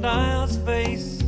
sundial's face.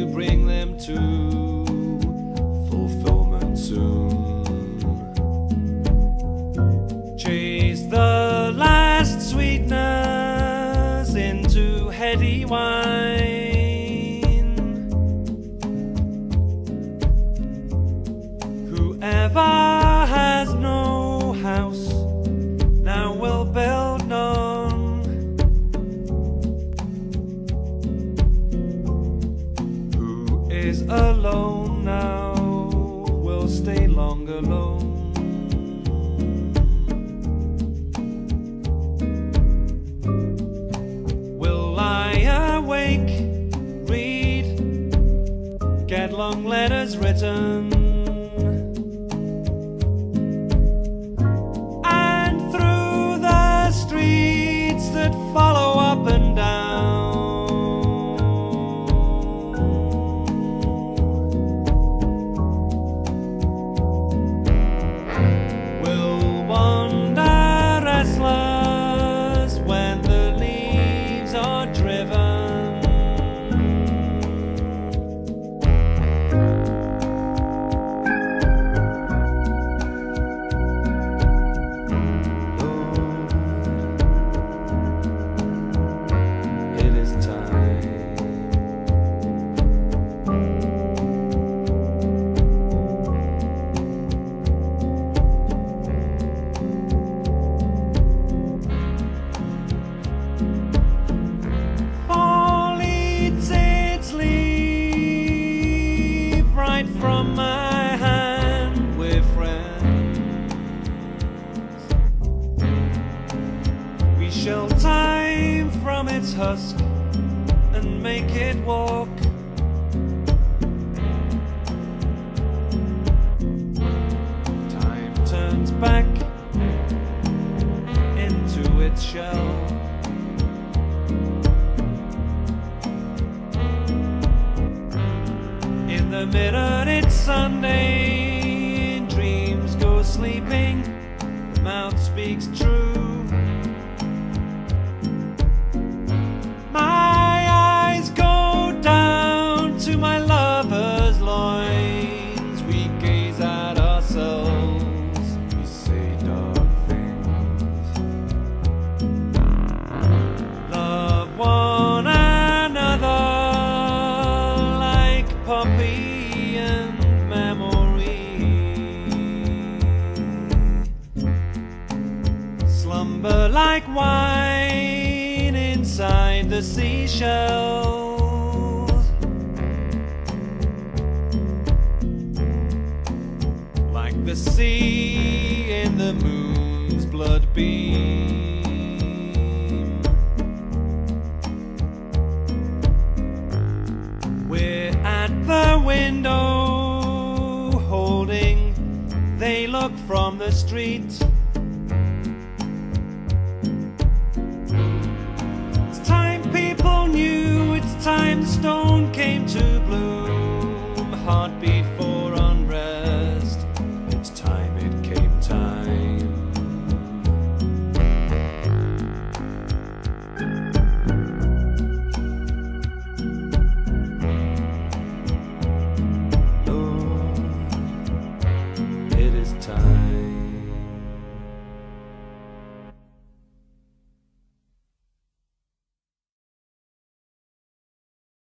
To bring them to fulfillment soon. Chase the last sweetness into heady wine. Whoever Alone now will stay long alone. Will lie awake, read, get long letters written. And through the streets that follow husk and make it walk. Time turns back into its shell. In the minute it's Sunday, dreams go sleeping, the mouth speaks true. Poppy and memory. Slumber like wine inside the seashells. Like the sea in the moon's blood beam. At the window, holding, they look from the street. It's time people knew, it's time the stone came to bloom. Heartbeat time.